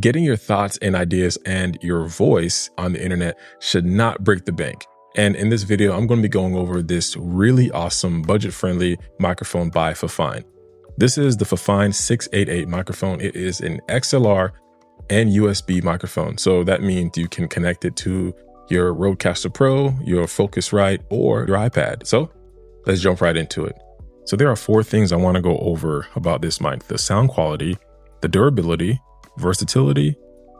getting your thoughts and ideas and your voice on the internet should not break the bank. And in this video, I'm going to be going over this really awesome budget friendly microphone by Fifine. This is the Fifine 688 microphone. It is an XLR and USB microphone. So that means you can connect it to your Rodecaster Pro, your Focusrite, or your iPad. So let's jump right into it. So there are four things I want to go over about this mic. The sound quality, the durability, versatility,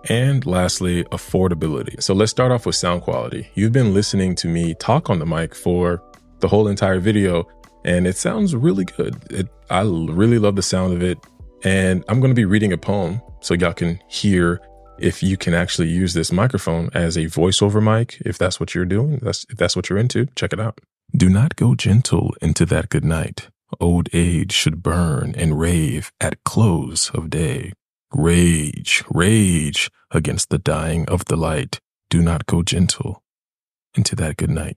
and lastly, affordability. So let's start off with sound quality. You've been listening to me talk on the mic for the whole entire video, and it sounds really good. It, I really love the sound of it. And I'm going to be reading a poem so y'all can hear if you can actually use this microphone as a voiceover mic, if that's what you're doing, that's, if that's what you're into, check it out. Do not go gentle into that good night. Old age should burn and rave at close of day. Rage, rage against the dying of the light. Do not go gentle into that good night.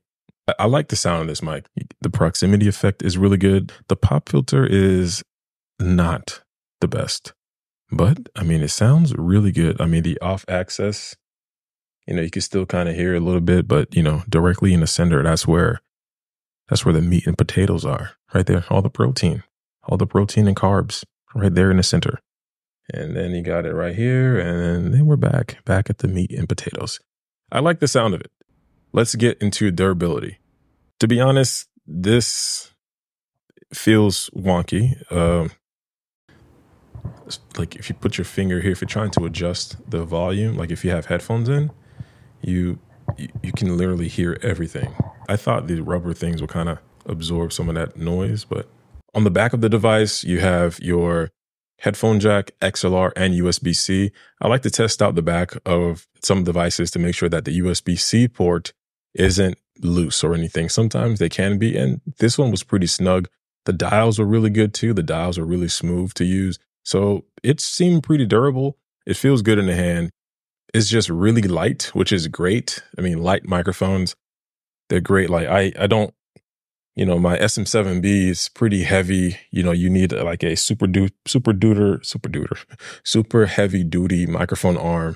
I, like the sound of this mic. The proximity effect is really good. The pop filter is not the best, but I mean, it sounds really good. I mean, the off axis, you know, you can still kind of hear a little bit, but you know, directly in the center, that's where, that's where the meat and potatoes are right there. All the protein, all the protein and carbs right there in the center. And then you got it right here. And then we're back, back at the meat and potatoes. I like the sound of it. Let's get into durability. To be honest, this feels wonky. Um, like if you put your finger here, if you're trying to adjust the volume, like if you have headphones in, you you can literally hear everything. I thought the rubber things would kind of absorb some of that noise, but on the back of the device, you have your headphone jack, XLR, and USB C. I like to test out the back of some devices to make sure that the USB C port isn't loose or anything. Sometimes they can be, and this one was pretty snug. The dials were really good too. The dials are really smooth to use. So it seemed pretty durable. It feels good in the hand. It's just really light, which is great. I mean, light microphones, they're great. Like I, I don't you know, my SM7B is pretty heavy. You know, you need uh, like a super du- super duder, super duder, super heavy duty microphone arm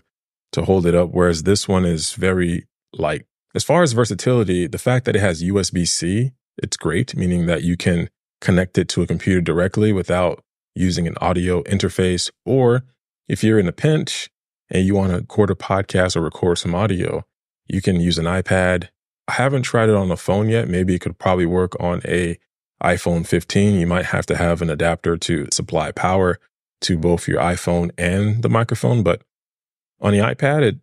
to hold it up. Whereas this one is very light. As far as versatility, the fact that it has USB C, it's great, meaning that you can connect it to a computer directly without using an audio interface. Or if you're in a pinch and you want to record a podcast or record some audio, you can use an iPad I haven't tried it on a phone yet. Maybe it could probably work on a iPhone 15. You might have to have an adapter to supply power to both your iPhone and the microphone, but on the iPad, it,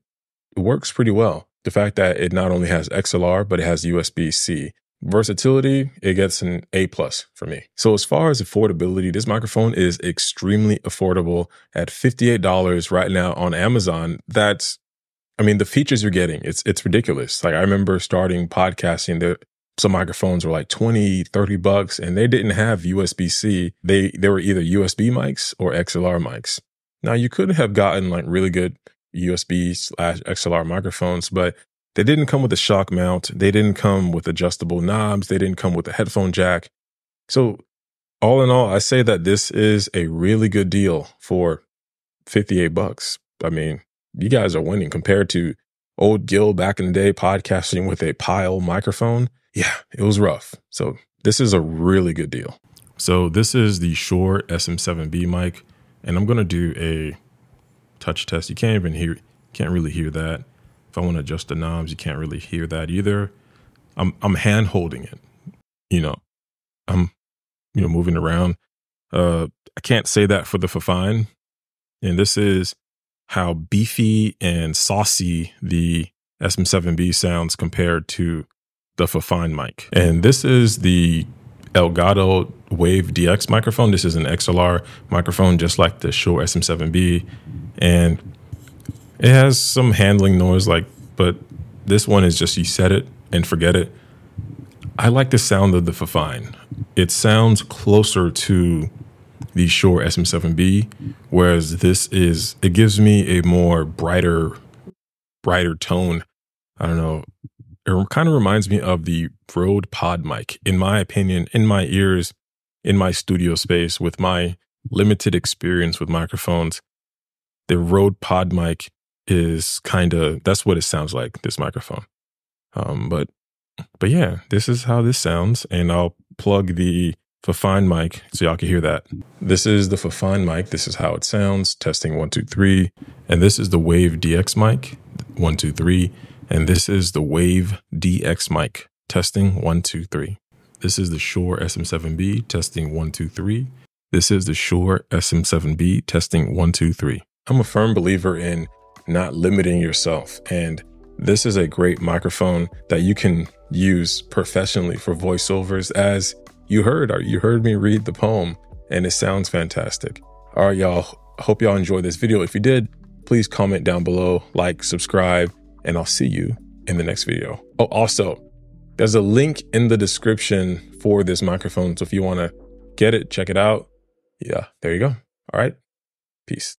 it works pretty well. The fact that it not only has XLR, but it has USB C. Versatility, it gets an A plus for me. So as far as affordability, this microphone is extremely affordable at $58 right now on Amazon. That's I mean, the features you're getting, it's it's ridiculous. Like I remember starting podcasting, there some microphones were like 20, 30 bucks and they didn't have USB-C. They they were either USB mics or XLR mics. Now you could have gotten like really good USB slash XLR microphones, but they didn't come with a shock mount. They didn't come with adjustable knobs. They didn't come with a headphone jack. So all in all, I say that this is a really good deal for 58 bucks. I mean, you guys are winning compared to old Guil back in the day podcasting with a Pyle microphone. Yeah, it was rough. So this is a really good deal. So this is the Shure SM7B mic, and I'm gonna do a touch test. You can't even hear, can't really hear that. If I want to adjust the knobs, you can't really hear that either. I'm I'm hand holding it. You know, I'm you know moving around. Uh, I can't say that for the Fifine, and this is how beefy and saucy the SM7B sounds compared to the Fifine mic. And this is the Elgato Wave DX microphone. This is an XLR microphone, just like the Shure SM7B. And it has some handling noise, like, but this one is just you set it and forget it. I like the sound of the Fifine. It sounds closer to the Shure SM7B, whereas this is it gives me a more brighter, brighter tone. I don't know. It kind of reminds me of the Rode Pod mic, in my opinion, in my ears, in my studio space, with my limited experience with microphones. the Rode Pod mic is kind of that's what it sounds like. This microphone, um, but but yeah, this is how this sounds, and I'll plug the Fifine mic so y'all can hear that. This is the Fifine mic. This is how it sounds. Testing one two three, and this is the Wave DX mic one two three, and this is the Wave DX mic testing one two three. This is the Shure SM7B testing one two three. This is the Shure SM7B testing one two three. I'm a firm believer in not limiting yourself. And this is a great microphone that you can use professionally for voiceovers as you heard or you heard me read the poem and it sounds fantastic. All right, y'all. Hope y'all enjoyed this video. If you did, please comment down below, like, subscribe, and I'll see you in the next video. Oh, also, there's a link in the description for this microphone. So if you want to get it, check it out. Yeah, there you go. All right. Peace.